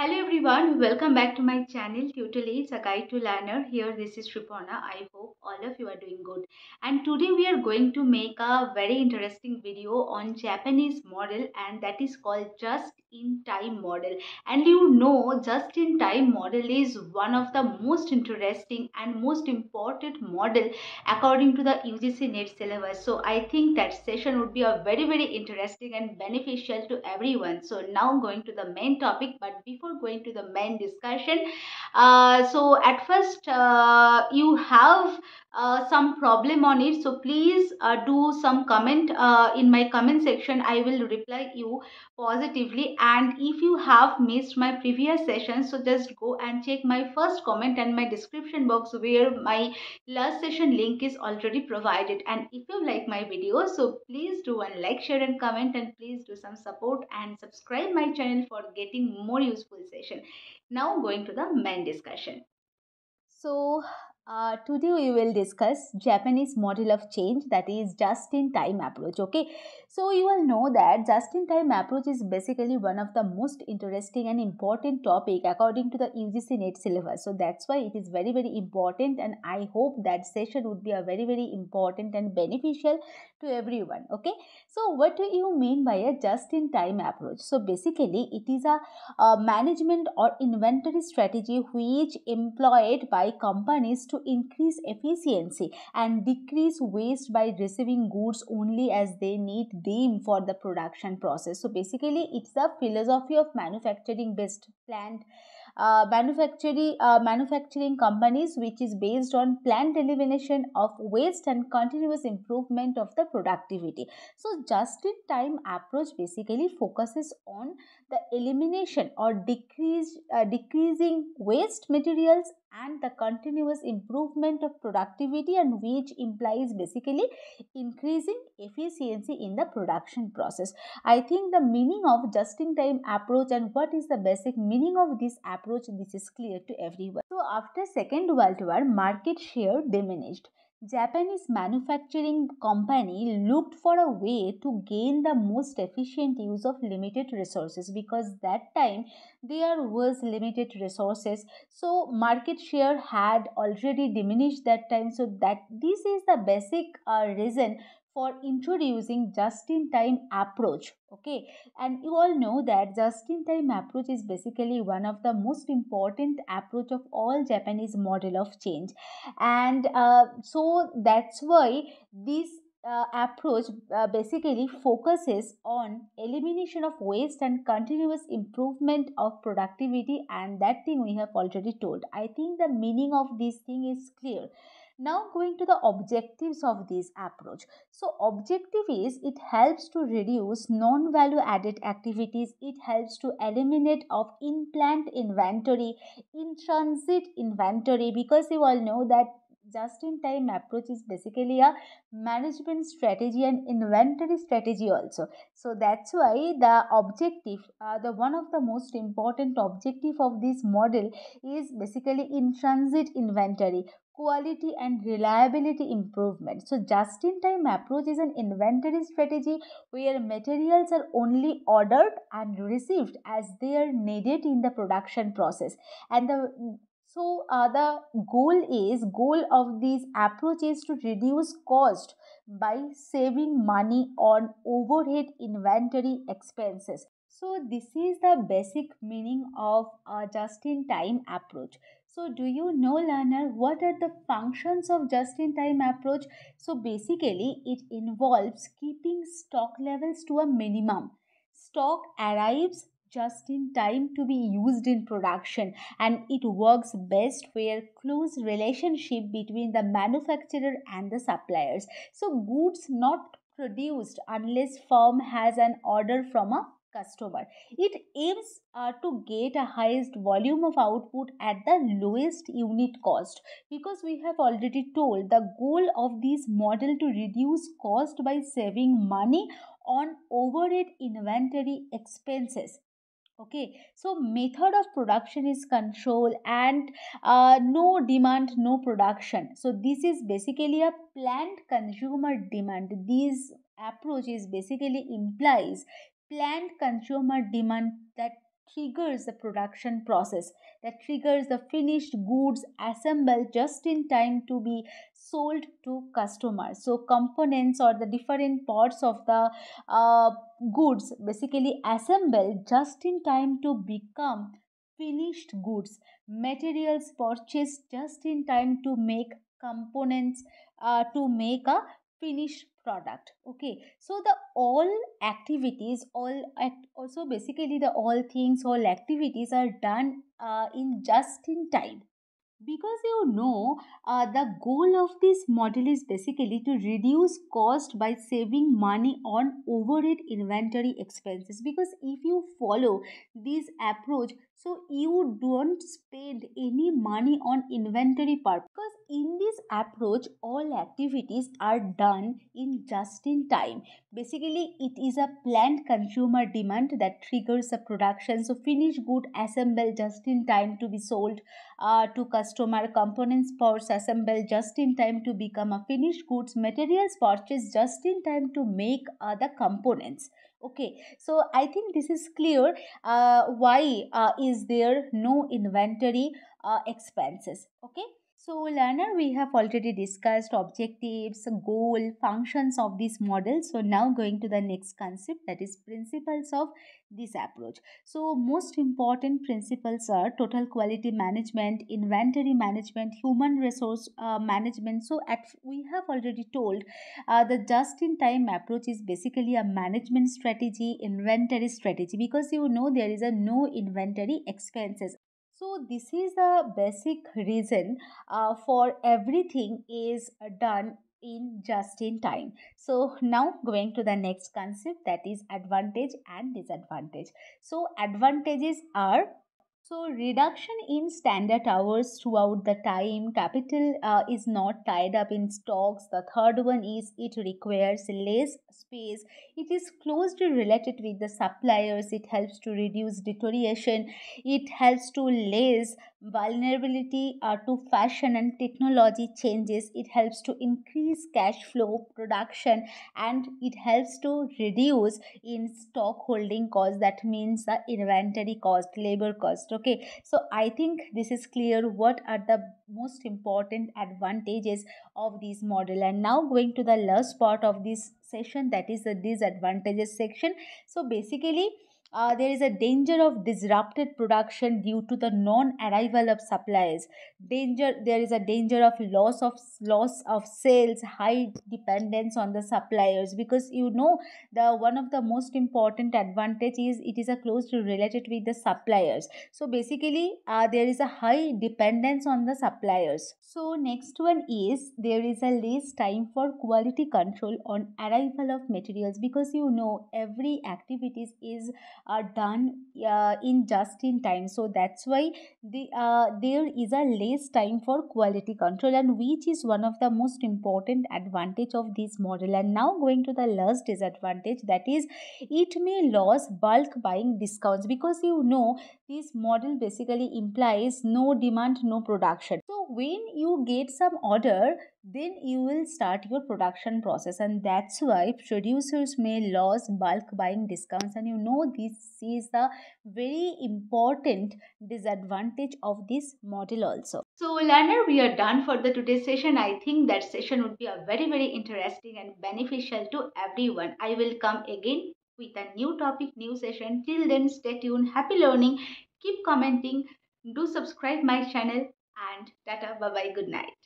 Hello everyone, welcome back to my channel Tutelage, a guide to learner. Here this is Sriparna. I hope all of you are doing good. And today we are going to make a very interesting video on Japanese model and that is called just in time model. And you know just in time model is one of the most interesting and most important model according to the UGC NET syllabus. So I think that session would be a very very interesting and beneficial to everyone. So now going to the main topic but before before going to the main discussion. Uh, so at first uh, you have uh, some problem on it. So please uh, do some comment uh, in my comment section. I will reply you positively. And if you have missed my previous session so just go and check my first comment and my description box where my last session link is already provided. And if you like my video so please do one like share and comment and please do some support and subscribe my channel for getting more useful session. Now going to the main discussion. So uh, today we will discuss Japanese model of change that is just in time approach okay? So you all know that just in time approach is basically one of the most interesting and important topic according to the UGC NET syllabus. So that's why it is very very important and I hope that session would be a very very important and beneficial to everyone okay? So what do you mean by a just in time approach? So basically it is a, a management or inventory strategy which employed by companies to increase efficiency and decrease waste by receiving goods only as they need them for the production process. So basically it's the philosophy of manufacturing based plant uh, manufacturing uh, manufacturing companies which is based on planned elimination of waste and continuous improvement of the productivity. So just in time approach basically focuses on the elimination or decrease uh, decreasing waste materials and the continuous improvement of productivity and which implies basically increasing efficiency in the production process. I think the meaning of just in time approach and what is the basic meaning of this approach this is clear to everyone. So after second world war market share diminished. Japanese manufacturing company looked for a way to gain the most efficient use of limited resources because that time there was limited resources. So market share had already diminished that time. So that this is the basic uh, reason for introducing just in time approach okay? And you all know that just in time approach is basically one of the most important approach of all japanese model of change. And uh, so that's why this uh, approach uh, basically focuses on elimination of waste and continuous improvement of productivity and that thing we have already told. I think the meaning of this thing is clear now going to the objectives of this approach. So objective is it helps to reduce non-value added activities. It helps to eliminate of in-plant inventory, in-transit inventory because you all know that just in time approach is basically a management strategy and inventory strategy also so that's why the objective uh, the one of the most important objective of this model is basically in transit inventory quality and reliability improvement. So just in time approach is an inventory strategy where materials are only ordered and received as they are needed in the production process and the so uh, the goal is goal of this approach is to reduce cost by saving money on overhead inventory expenses so this is the basic meaning of a just in time approach so do you know learner what are the functions of just in time approach? So basically it involves keeping stock levels to a minimum. Stock arrives just in time to be used in production and it works best where close relationship between the manufacturer and the suppliers so goods not produced unless firm has an order from a customer. It aims uh, to get a highest volume of output at the lowest unit cost. Because we have already told the goal of this model to reduce cost by saving money on overhead inventory expenses. Okay so method of production is control and uh, no demand no production. So this is basically a planned consumer demand. This approach is basically implies planned consumer demand that triggers the production process that triggers the finished goods assembled just in time to be sold to customers. So components or the different parts of the uh, goods basically assembled just in time to become finished goods. Materials purchased just in time to make components uh, to make a finished product okay? So the all activities all act also basically the all things all activities are done uh, in just in time because you know uh, the goal of this model is basically to reduce cost by saving money on overhead inventory expenses. Because if you follow this approach so you don't spend any money on inventory part. Because in this approach all activities are done in just in time. Basically it is a planned consumer demand that triggers the production. So finished good assembled just in time to be sold uh, to customer components parts assembled just in time to become a finished goods materials purchased just in time to make other components. Okay so i think this is clear. Uh, why uh, is there no inventory uh, expenses? Okay so learner, we have already discussed objectives, goal, functions of this model. So now going to the next concept that is principles of this approach. So most important principles are total quality management, inventory management, human resource uh, management. So at we have already told uh, the just-in-time approach is basically a management strategy, inventory strategy because you know there is a no inventory expenses so this is the basic reason uh, for everything is done in just in time. So now going to the next concept that is advantage and disadvantage. So advantages are so reduction in standard hours throughout the time capital uh, is not tied up in stocks. The third one is it requires less space. It is closely related with the suppliers. It helps to reduce deterioration. It helps to less vulnerability uh, to fashion and technology changes. It helps to increase cash flow production and it helps to reduce in stock holding cost that means the inventory cost labor cost. Okay. So i think this is clear what are the most important advantages of this model. And now going to the last part of this session that is the disadvantages section. So basically uh, there is a danger of disrupted production due to the non-arrival of supplies. Danger there is a danger of loss of loss of sales high dependence on the suppliers because you know the one of the most important advantage is it is a closely related with the suppliers. So basically uh, there is a high dependence on the suppliers. So next one is there is a less time for quality control on arrival of materials because you know every activities is are done uh, in just in time. So that's why the uh, there is a less time for quality control and which is one of the most important advantage of this model. And now going to the last disadvantage that is it may lose bulk buying discounts because you know this model basically implies no demand no production. So when you get some order then you will start your production process. And that's why producers may lose bulk buying discounts. And you know this is the very important disadvantage of this model also. So learner we are done for the today's session. I think that session would be a very very interesting and beneficial to everyone. I will come again with a new topic new session. Till then stay tuned. Happy learning. Keep commenting. Do subscribe my channel and tata bye bye good night